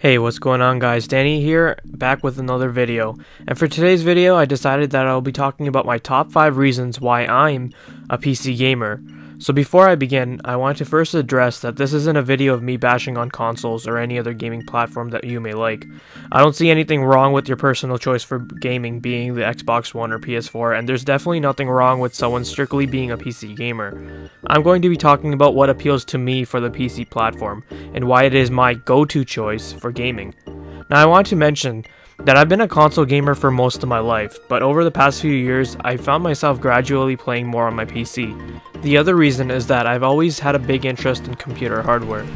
Hey, what's going on guys? Danny here, back with another video. And for today's video, I decided that I'll be talking about my top 5 reasons why I'm a PC gamer. So before I begin, I want to first address that this isn't a video of me bashing on consoles or any other gaming platform that you may like. I don't see anything wrong with your personal choice for gaming being the Xbox One or PS4, and there's definitely nothing wrong with someone strictly being a PC gamer. I'm going to be talking about what appeals to me for the PC platform, and why it is my go-to choice for gaming. Now I want to mention that I've been a console gamer for most of my life, but over the past few years, I found myself gradually playing more on my PC. The other reason is that I've always had a big interest in computer hardware.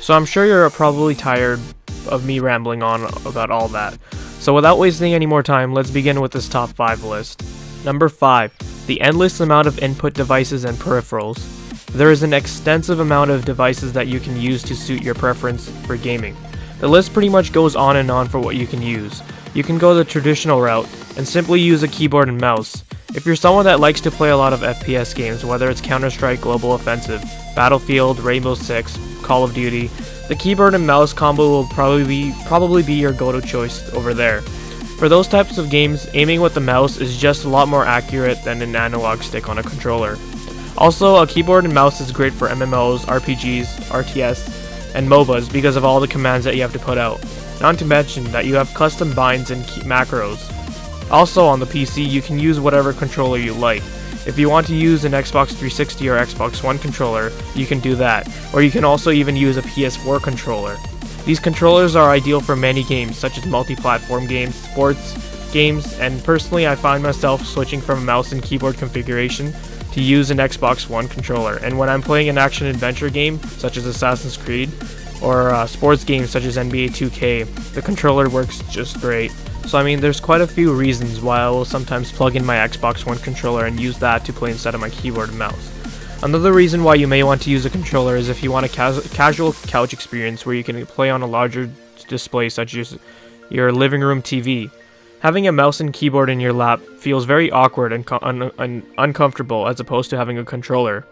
So I'm sure you're probably tired of me rambling on about all that. So without wasting any more time, let's begin with this top 5 list. Number 5. The endless amount of input devices and peripherals. There is an extensive amount of devices that you can use to suit your preference for gaming. The list pretty much goes on and on for what you can use. You can go the traditional route and simply use a keyboard and mouse. If you're someone that likes to play a lot of FPS games, whether it's Counter-Strike Global Offensive, Battlefield, Rainbow Six, Call of Duty, the keyboard and mouse combo will probably be, probably be your go-to choice over there. For those types of games, aiming with the mouse is just a lot more accurate than an analog stick on a controller. Also, a keyboard and mouse is great for MMOs, RPGs, RTS, and MOBAs because of all the commands that you have to put out. Not to mention that you have custom binds and macros. Also on the PC, you can use whatever controller you like. If you want to use an Xbox 360 or Xbox One controller, you can do that, or you can also even use a PS4 controller. These controllers are ideal for many games, such as multi-platform games, sports, games, and personally I find myself switching from a mouse and keyboard configuration to use an Xbox One controller. And when I'm playing an action adventure game, such as Assassin's Creed, or uh, sports games such as NBA 2K, the controller works just great. So I mean, there's quite a few reasons why I will sometimes plug in my Xbox One controller and use that to play instead of my keyboard and mouse. Another reason why you may want to use a controller is if you want a cas casual couch experience where you can play on a larger display such as your living room TV. Having a mouse and keyboard in your lap feels very awkward and, un un uncomfortable as opposed to having a controller.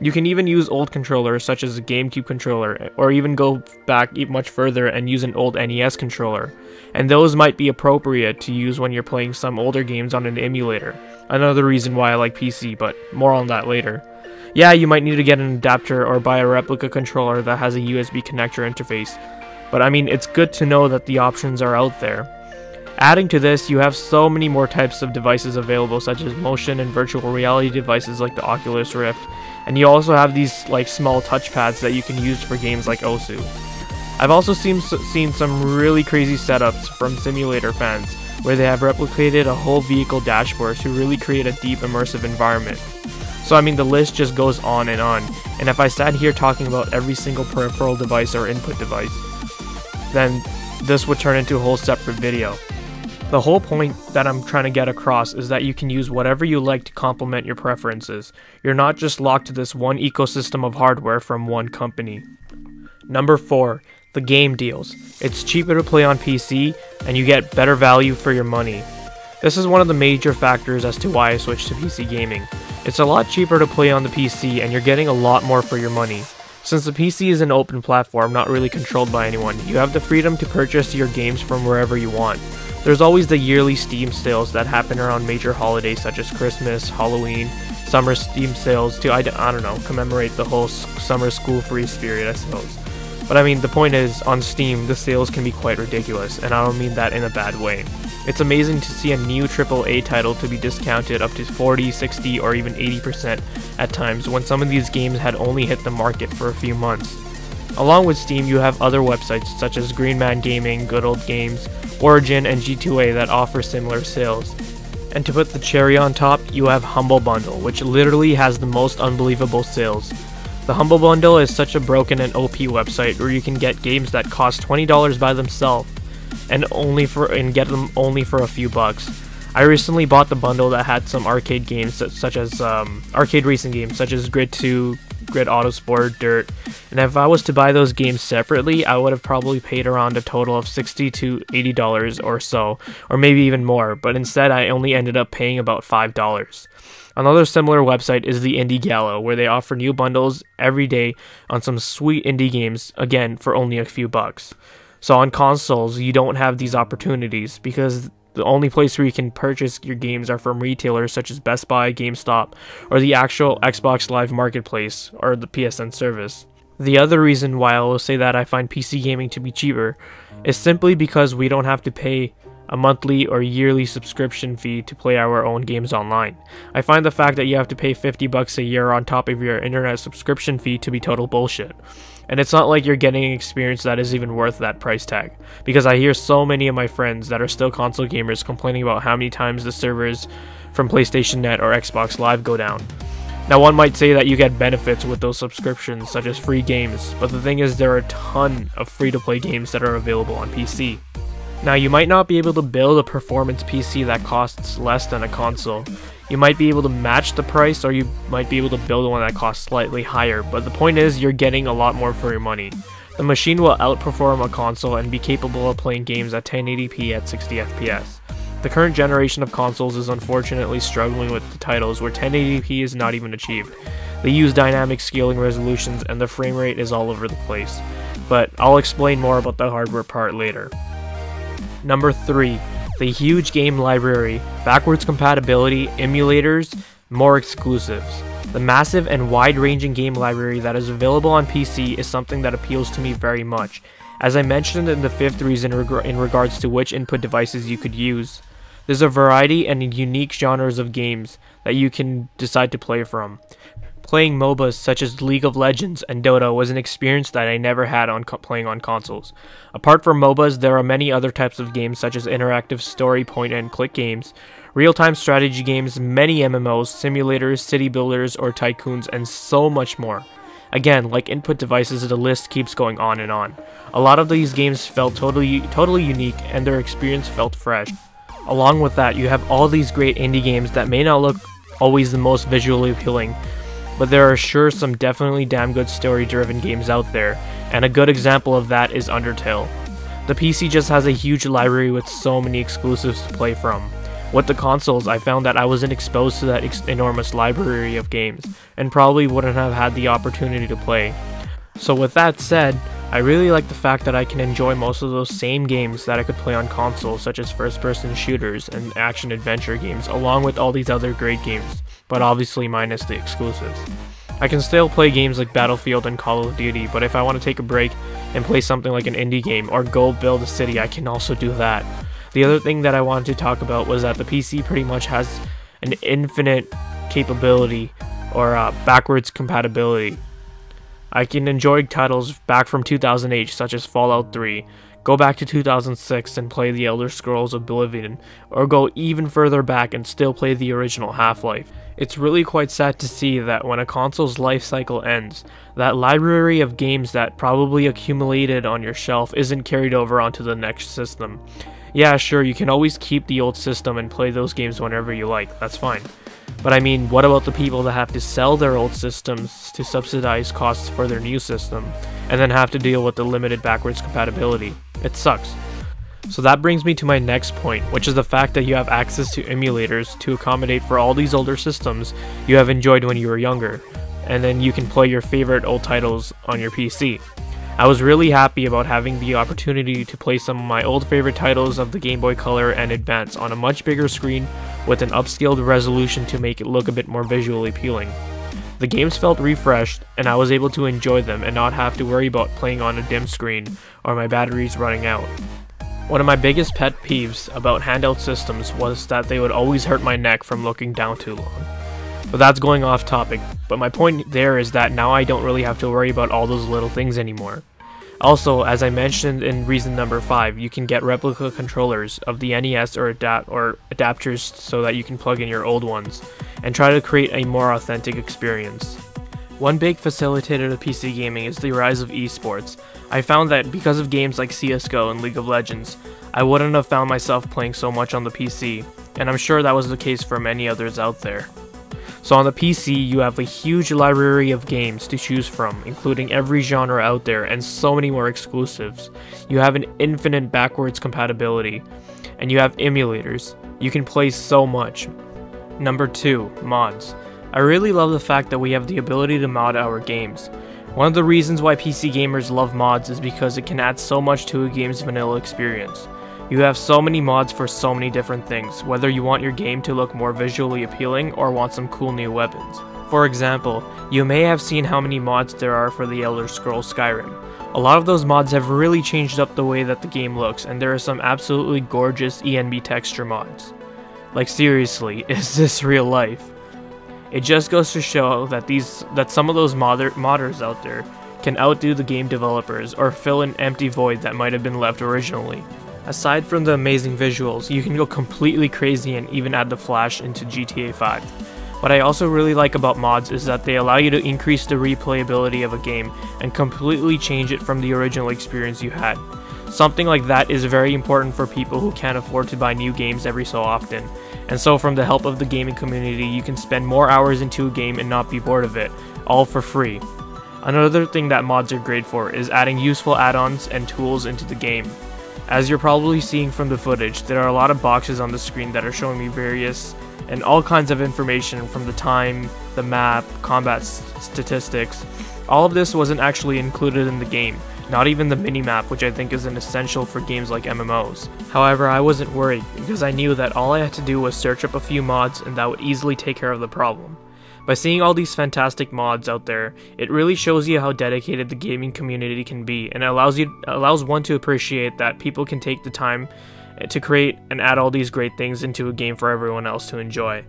You can even use old controllers such as a GameCube controller, eh, or even go back much further and use an old NES controller. And those might be appropriate to use when you're playing some older games on an emulator. Another reason why I like PC, but more on that later. Yeah, you might need to get an adapter or buy a replica controller that has a USB connector interface. But I mean, it's good to know that the options are out there. Adding to this, you have so many more types of devices available such as motion and virtual reality devices like the Oculus Rift, and you also have these like small touchpads that you can use for games like Osu. I've also seen, seen some really crazy setups from simulator fans, where they have replicated a whole vehicle dashboard to really create a deep immersive environment. So I mean the list just goes on and on, and if I sat here talking about every single peripheral device or input device, then this would turn into a whole separate video. The whole point that I'm trying to get across is that you can use whatever you like to complement your preferences. You're not just locked to this one ecosystem of hardware from one company. Number 4. The game deals. It's cheaper to play on PC, and you get better value for your money. This is one of the major factors as to why I switched to PC gaming. It's a lot cheaper to play on the PC, and you're getting a lot more for your money. Since the PC is an open platform, not really controlled by anyone, you have the freedom to purchase your games from wherever you want. There's always the yearly Steam sales that happen around major holidays such as Christmas, Halloween, summer Steam sales to, I, I don't know, commemorate the whole summer school free spirit, I suppose. But I mean, the point is, on Steam, the sales can be quite ridiculous, and I don't mean that in a bad way. It's amazing to see a new AAA title to be discounted up to 40, 60, or even 80% at times when some of these games had only hit the market for a few months. Along with Steam, you have other websites such as Green Man Gaming, Good Old Games, Origin, and G2A that offer similar sales. And to put the cherry on top, you have Humble Bundle, which literally has the most unbelievable sales. The Humble Bundle is such a broken and OP website where you can get games that cost $20 by themselves and only for and get them only for a few bucks. I recently bought the bundle that had some arcade games such as um, arcade racing games such as Grid 2, Grid Autosport, Dirt, and if I was to buy those games separately, I would have probably paid around a total of 60 to 80 dollars or so, or maybe even more, but instead I only ended up paying about $5. Another similar website is the Indie Gala, where they offer new bundles every day on some sweet indie games, again for only a few bucks. So on consoles, you don't have these opportunities because the only place where you can purchase your games are from retailers such as Best Buy, GameStop, or the actual Xbox Live Marketplace or the PSN service. The other reason why I will say that I find PC gaming to be cheaper is simply because we don't have to pay a monthly or yearly subscription fee to play our own games online. I find the fact that you have to pay 50 bucks a year on top of your internet subscription fee to be total bullshit. And it's not like you're getting an experience that is even worth that price tag. Because I hear so many of my friends that are still console gamers complaining about how many times the servers from PlayStation Net or Xbox Live go down. Now, one might say that you get benefits with those subscriptions, such as free games, but the thing is, there are a ton of free to play games that are available on PC. Now, you might not be able to build a performance PC that costs less than a console. You might be able to match the price, or you might be able to build one that costs slightly higher, but the point is, you're getting a lot more for your money. The machine will outperform a console and be capable of playing games at 1080p at 60 FPS. The current generation of consoles is unfortunately struggling with the titles where 1080p is not even achieved. They use dynamic scaling resolutions and the frame rate is all over the place. But I'll explain more about the hardware part later. Number 3. The huge game library, backwards compatibility, emulators, more exclusives. The massive and wide-ranging game library that is available on PC is something that appeals to me very much. As I mentioned in the fifth reason reg in regards to which input devices you could use, there's a variety and unique genres of games that you can decide to play from. Playing MOBAs such as League of Legends and Dota was an experience that I never had on playing on consoles. Apart from MOBAs, there are many other types of games such as interactive story point and click games, real-time strategy games, many MMOs, simulators, city builders or tycoons, and so much more. Again, like input devices, the list keeps going on and on. A lot of these games felt totally totally unique and their experience felt fresh. Along with that, you have all these great indie games that may not look always the most visually appealing, but there are sure some definitely damn good story driven games out there, and a good example of that is Undertale. The PC just has a huge library with so many exclusives to play from. With the consoles, I found that I wasn't exposed to that enormous library of games, and probably wouldn't have had the opportunity to play. So with that said, I really like the fact that I can enjoy most of those same games that I could play on consoles such as first person shooters and action adventure games along with all these other great games but obviously minus the exclusives. I can still play games like Battlefield and Call of Duty, but if I want to take a break and play something like an indie game or go build a city, I can also do that. The other thing that I wanted to talk about was that the PC pretty much has an infinite capability or uh, backwards compatibility. I can enjoy titles back from 2008 such as Fallout 3, Go back to 2006 and play The Elder Scrolls Oblivion, or go even further back and still play the original Half-Life. It's really quite sad to see that when a console's life cycle ends, that library of games that probably accumulated on your shelf isn't carried over onto the next system. Yeah, sure, you can always keep the old system and play those games whenever you like, that's fine. But I mean, what about the people that have to sell their old systems to subsidize costs for their new system, and then have to deal with the limited backwards compatibility? It sucks. So that brings me to my next point, which is the fact that you have access to emulators to accommodate for all these older systems you have enjoyed when you were younger, and then you can play your favorite old titles on your PC. I was really happy about having the opportunity to play some of my old favorite titles of the Game Boy Color and Advance on a much bigger screen with an upscaled resolution to make it look a bit more visually appealing. The games felt refreshed, and I was able to enjoy them and not have to worry about playing on a dim screen or my batteries running out. One of my biggest pet peeves about handheld systems was that they would always hurt my neck from looking down too long. But that's going off topic, but my point there is that now I don't really have to worry about all those little things anymore. Also, as I mentioned in reason number 5, you can get replica controllers of the NES or, adapt or adapters so that you can plug in your old ones, and try to create a more authentic experience. One big facilitator of PC gaming is the rise of esports. I found that because of games like CSGO and League of Legends, I wouldn't have found myself playing so much on the PC, and I'm sure that was the case for many others out there. So on the PC, you have a huge library of games to choose from, including every genre out there and so many more exclusives. You have an infinite backwards compatibility, and you have emulators. You can play so much. Number 2, mods. I really love the fact that we have the ability to mod our games. One of the reasons why PC gamers love mods is because it can add so much to a game's vanilla experience. You have so many mods for so many different things, whether you want your game to look more visually appealing or want some cool new weapons. For example, you may have seen how many mods there are for the Elder Scrolls Skyrim. A lot of those mods have really changed up the way that the game looks, and there are some absolutely gorgeous ENB texture mods. Like seriously, is this real life? It just goes to show that these that some of those modder, modders out there can outdo the game developers or fill an empty void that might have been left originally. Aside from the amazing visuals, you can go completely crazy and even add the flash into GTA 5. What I also really like about mods is that they allow you to increase the replayability of a game and completely change it from the original experience you had. Something like that is very important for people who can't afford to buy new games every so often, and so from the help of the gaming community you can spend more hours into a game and not be bored of it, all for free. Another thing that mods are great for is adding useful add-ons and tools into the game. As you're probably seeing from the footage, there are a lot of boxes on the screen that are showing me various and all kinds of information from the time, the map, combat statistics. All of this wasn't actually included in the game, not even the minimap which I think is an essential for games like MMOs. However, I wasn't worried, because I knew that all I had to do was search up a few mods and that would easily take care of the problem. By seeing all these fantastic mods out there, it really shows you how dedicated the gaming community can be and allows you allows one to appreciate that people can take the time eh, to create and add all these great things into a game for everyone else to enjoy.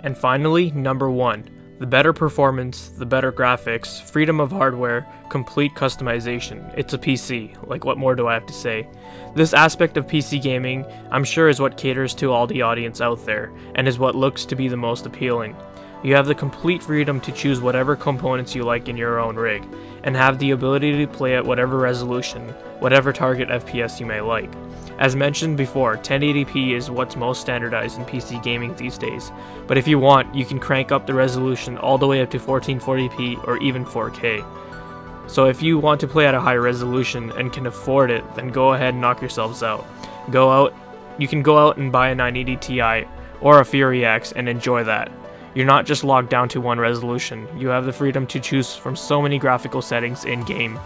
And finally, number 1, the better performance, the better graphics, freedom of hardware, complete customization. It's a PC, like what more do I have to say? This aspect of PC gaming, I'm sure is what caters to all the audience out there, and is what looks to be the most appealing. You have the complete freedom to choose whatever components you like in your own rig, and have the ability to play at whatever resolution, whatever target FPS you may like. As mentioned before, 1080p is what's most standardized in PC gaming these days, but if you want, you can crank up the resolution all the way up to 1440p or even 4K. So if you want to play at a high resolution and can afford it, then go ahead and knock yourselves out. Go out, you can go out and buy a 980 Ti or a Fury X and enjoy that. You're not just locked down to one resolution, you have the freedom to choose from so many graphical settings in-game.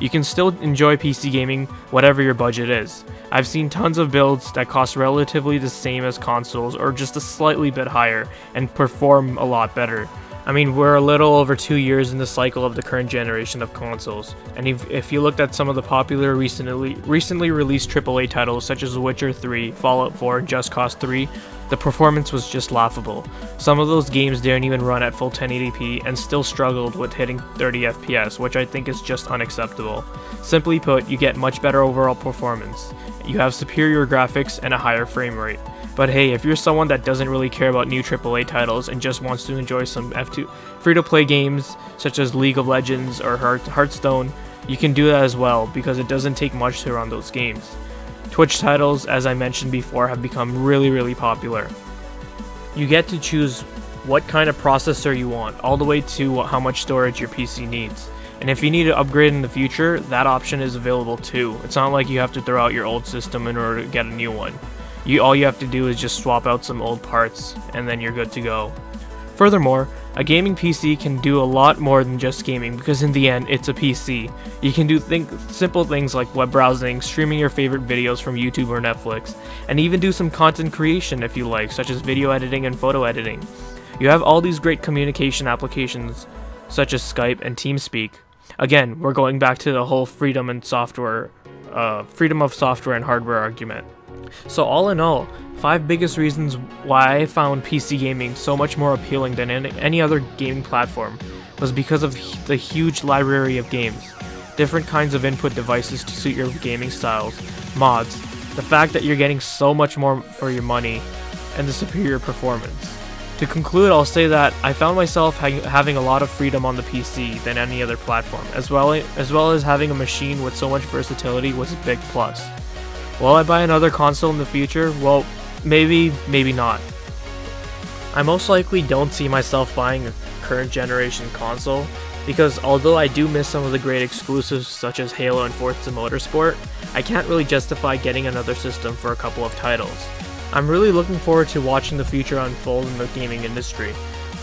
You can still enjoy PC gaming whatever your budget is. I've seen tons of builds that cost relatively the same as consoles or just a slightly bit higher and perform a lot better. I mean, we're a little over two years in the cycle of the current generation of consoles, and if, if you looked at some of the popular recently recently released AAA titles such as Witcher 3, Fallout 4, and Just Cause 3, the performance was just laughable. Some of those games didn't even run at full 1080p and still struggled with hitting 30 FPS, which I think is just unacceptable. Simply put, you get much better overall performance. You have superior graphics and a higher frame rate. But hey, if you're someone that doesn't really care about new AAA titles and just wants to enjoy some F2 free-to-play games such as League of Legends or Hearthstone, you can do that as well because it doesn't take much to run those games. Twitch titles, as I mentioned before, have become really, really popular. You get to choose what kind of processor you want, all the way to how much storage your PC needs. And if you need to upgrade in the future, that option is available too. It's not like you have to throw out your old system in order to get a new one. You all you have to do is just swap out some old parts and then you're good to go. Furthermore, a gaming PC can do a lot more than just gaming because in the end, it's a PC. You can do think simple things like web browsing, streaming your favorite videos from YouTube or Netflix, and even do some content creation if you like, such as video editing and photo editing. You have all these great communication applications such as Skype and TeamSpeak. Again, we're going back to the whole freedom and software, uh, freedom of software and hardware argument. So all in all, 5 biggest reasons why I found PC gaming so much more appealing than any other gaming platform was because of the huge library of games, different kinds of input devices to suit your gaming styles, mods, the fact that you're getting so much more for your money, and the superior performance. To conclude, I'll say that I found myself ha having a lot of freedom on the PC than any other platform, as well, as well as having a machine with so much versatility was a big plus. Will I buy another console in the future? Well, maybe, maybe not. I most likely don't see myself buying a current generation console, because although I do miss some of the great exclusives such as Halo and Forza Motorsport, I can't really justify getting another system for a couple of titles. I'm really looking forward to watching the future unfold in the gaming industry,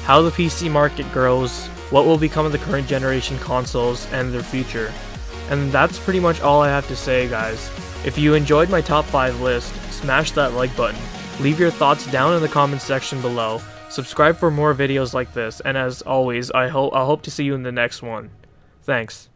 how the PC market grows, what will become of the current generation consoles and their future. And that's pretty much all I have to say, guys. If you enjoyed my top 5 list, smash that like button. Leave your thoughts down in the comments section below. Subscribe for more videos like this, and as always, I hope I hope to see you in the next one. Thanks.